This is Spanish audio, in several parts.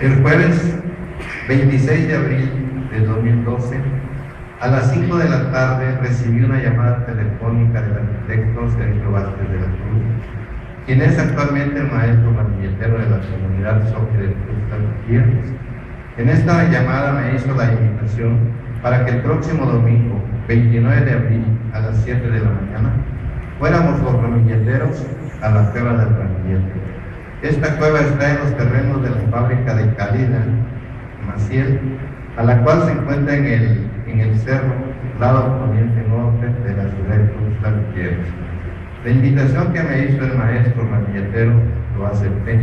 El jueves 26 de abril de 2012, a las 5 de la tarde recibí una llamada telefónica del arquitecto Sergio Vázquez de la Cruz, quien es actualmente el maestro ramilletero de la comunidad Soque de Cruz En esta llamada me hizo la invitación para que el próximo domingo, 29 de abril, a las 7 de la mañana, fuéramos los ramilleteros a la cueva del ramillete. Esta cueva está en los terrenos de la fábrica de Calida, Maciel, a la cual se encuentra en el, en el cerro, lado poniente norte de la ciudad de Cruz La invitación que me hizo el maestro ramilletero lo acepté.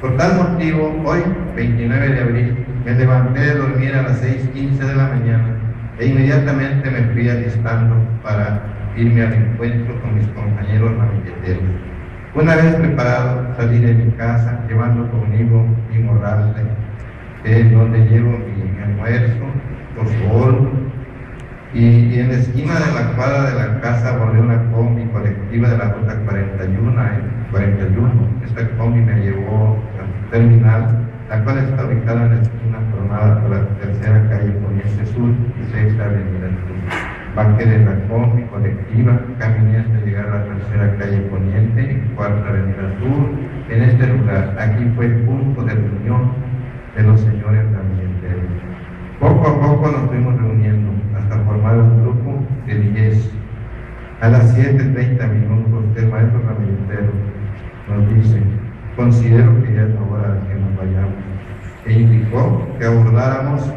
Por tal motivo, hoy, 29 de abril, me levanté de dormir a las 6.15 de la mañana e inmediatamente me fui alistando para irme al encuentro con mis compañeros ramilleteros. Una vez preparado, salí de mi casa llevando conmigo mi morral, es donde llevo mi, almuerzo, pozol, y, y, en la esquina de la cuadra de la casa abordé una combi colectiva de la ruta 41, 41. Esta combi me llevó al terminal, la cual está ubicada en la esquina formada por la tercera calle Poniente Sur y sexta avenida Sur. Bajé de la combi colectiva, caminé hasta llegar a la tercera calle Poniente y cuarta avenida Sur. En este lugar, aquí fue el punto de reunión de los señores ramilleteros. Poco a poco nos fuimos reuniendo hasta formar un grupo de 10. A las 7.30 minutos el maestro ramilletero nos dice, considero que ya es hora de que nos vayamos. E indicó que abordáramos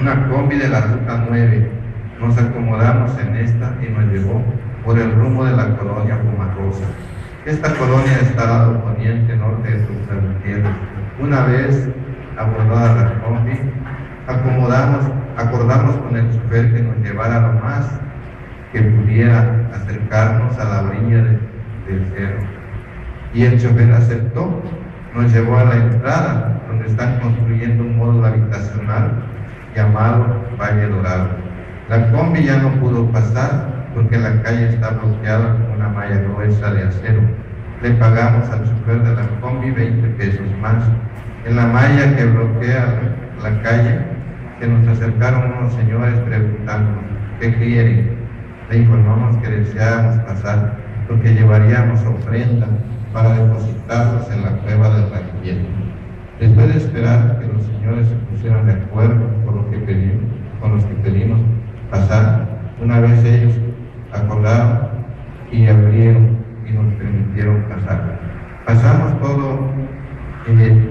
una combi de la ruta 9 nos acomodamos en esta y nos llevó por el rumbo de la colonia Pumarosa. Esta colonia está al poniente norte de tierra. Una vez abordada la combi, acomodamos, acordamos con el chofer que nos llevara lo más que pudiera acercarnos a la orilla del cerro. Y el chofer aceptó, nos llevó a la entrada, donde están construyendo un módulo habitacional llamado Valle Dorado. La combi ya no pudo pasar porque la calle está bloqueada con una malla gruesa de acero. Le pagamos al chofer de la combi 20 pesos más. En la malla que bloquea la calle, se nos acercaron unos señores preguntando, ¿qué quieren? Le informamos que deseábamos pasar porque llevaríamos ofrenda para depositarlos en la cueva del raquillero. Después de esperar que los señores se pusieran de acuerdo con lo que con los que pedimos, pasar. Una vez ellos acordaron y abrieron y nos permitieron pasar. Pasamos todo el,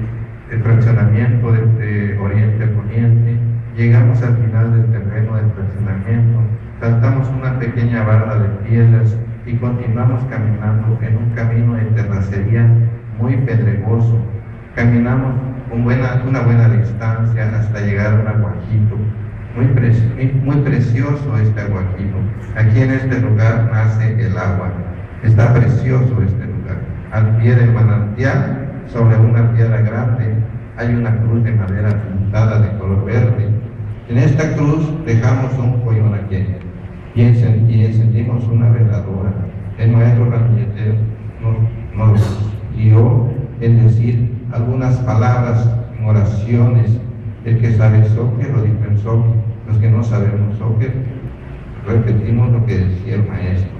el fraccionamiento de, oriente a poniente, llegamos al final del terreno del fraccionamiento, saltamos una pequeña barra de piedras y continuamos caminando en un camino de terracería muy pedregoso. Caminamos una buena distancia hasta llegar a un aguajito muy, muy precioso este aguajito. Aquí en este lugar nace el agua. Está precioso este lugar. Al pie del manantial, sobre una piedra grande, hay una cruz de madera pintada de color verde. En esta cruz dejamos un pollón aquí y, encendimos una veladora. El maestro ramilletero nos, nos guió en decir algunas palabras en oraciones el que sabe soccer lo dijo en soccer, los que no sabemos soccer, repetimos lo que decía el maestro.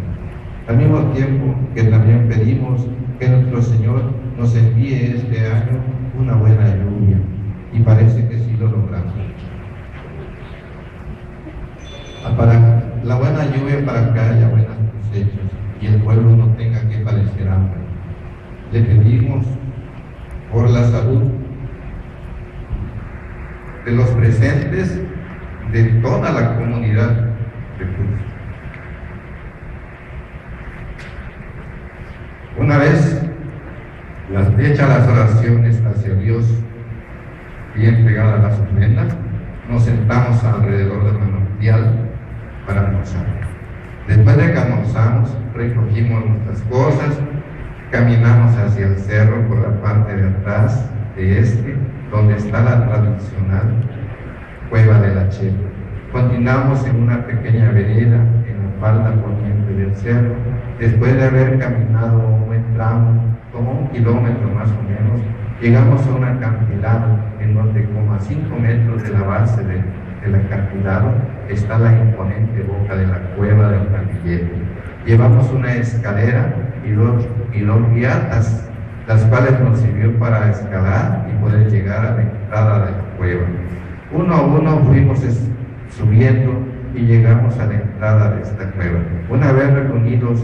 Al mismo tiempo que también pedimos que nuestro Señor nos envíe este año una buena lluvia, y parece que sí lo logramos. Ah, para la buena lluvia para que haya buenas cosechas y el pueblo no tenga que padecer hambre. Le pedimos por la salud los presentes de toda la comunidad de Cruz. Una vez las hechas las oraciones hacia Dios, bien pegada a las ofrendas, nos sentamos alrededor del manantial para almorzar. Después de que almorzamos, recogimos nuestras cosas, caminamos hacia el cerro por la parte de atrás de este, donde está la tradicional cueva de la Chepa. Continuamos en una pequeña vereda en la falda poniente del cerro. Después de haber caminado un buen tramo, como un kilómetro más o menos, llegamos a una acantilado en donde como a 5 metros de la base del acantilado está la imponente boca de la cueva del Candillete. Llevamos una escalera y dos, y dos guiatas, las cuales nos sirvió para escalar y poder llegar a la entrada de la cueva. Uno a uno fuimos subiendo y llegamos a la entrada de esta cueva. Una vez reunidos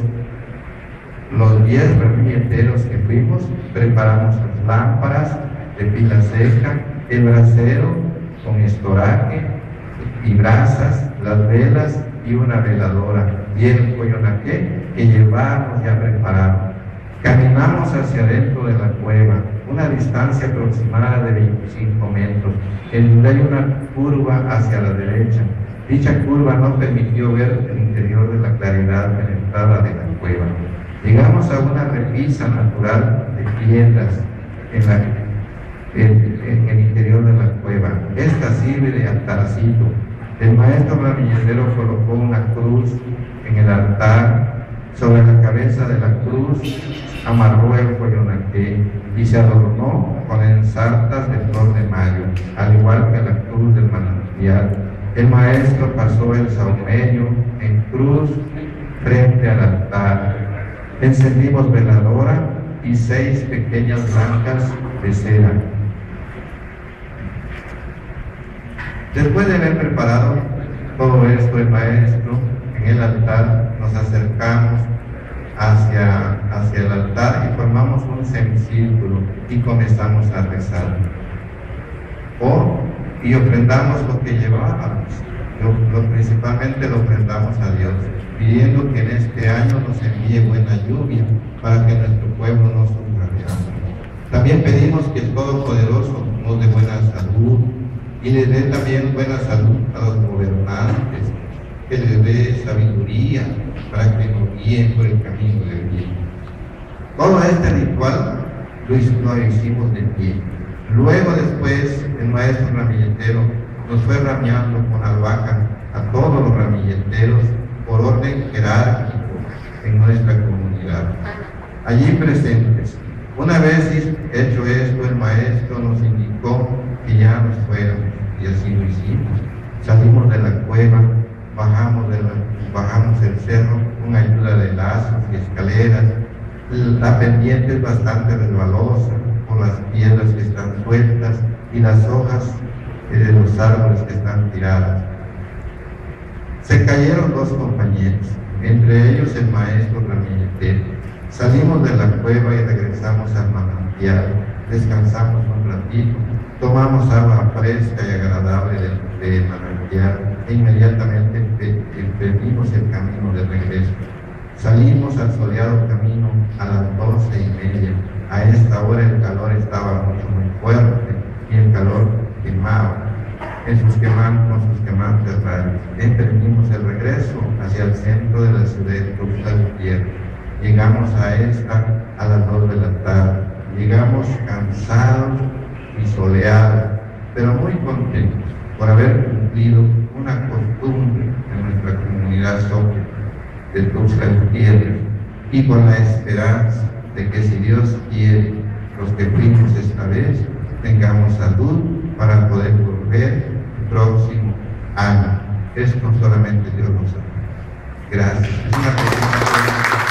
los diez ramilleteros que fuimos, preparamos las lámparas de pila seca, el brasero con estoraje y brasas, las velas y una veladora y el coyonaque que llevamos ya preparado. Caminamos hacia adentro de la cueva, una distancia aproximada de 25 metros, en donde hay una curva hacia la derecha. Dicha curva no permitió ver el interior de la claridad de la entrada de la cueva. Llegamos a una repisa natural de piedras en, el interior de la cueva. Esta sirve de altarcito. El maestro ramilletero colocó una cruz en el altar. Sobre la cabeza de la cruz amarró el coyonaque y se adornó con ensartas de flor de mayo, al igual que la cruz del manantial. El maestro pasó el saumerio en cruz frente al altar encendimos veladora y seis pequeñas blancas de cera. Después de haber preparado todo esto, el maestro el altar nos acercamos hacia, hacia el altar y formamos un semicírculo y comenzamos a rezar. O, y ofrendamos lo que llevábamos, lo, principalmente lo ofrendamos a Dios pidiendo que en este año nos envíe buena lluvia para que nuestro pueblo no sufra. También pedimos que el Todopoderoso nos dé buena salud y le dé también buena salud a los gobernantes, que les dé sabiduría para que nos guíen por el camino del bien. Todo este ritual lo, hicimos de pie. Luego después el maestro ramilletero nos fue rameando con albahaca a todos los ramilleteros por orden jerárquico en nuestra comunidad. Allí presentes. Una vez hecho esto, el maestro nos indicó que ya nos fuéramos y así lo hicimos. Salimos de la cueva, bajamos, de bajamos el cerro con ayuda de lazos y escaleras. La pendiente es bastante resbalosa por las piedras que están sueltas y las hojas de los árboles que están tiradas. Se cayeron dos compañeros, entre ellos el maestro Ramírez. Salimos de la cueva y regresamos al manantial, descansamos un ratito, tomamos agua fresca y agradable del, manantial e inmediatamente emprendimos el camino de regreso. Salimos al soleado camino a las doce y media. A esta hora el calor estaba mucho muy fuerte y el calor quemaba en sus con sus quemantes rayos. Emprendimos el regreso hacia el centro de la ciudad de Tuxtla Llegamos a esta a las dos de la tarde. Llegamos cansados y soleados, pero muy contentos por haber cumplido una costumbre en nuestra comunidad sobre de Tuxtla Gutiérrez y con la esperanza de que si Dios quiere, los que fuimos esta vez tengamos salud para poder volver próximo año. Esto solamente Dios lo sabe. Gracias.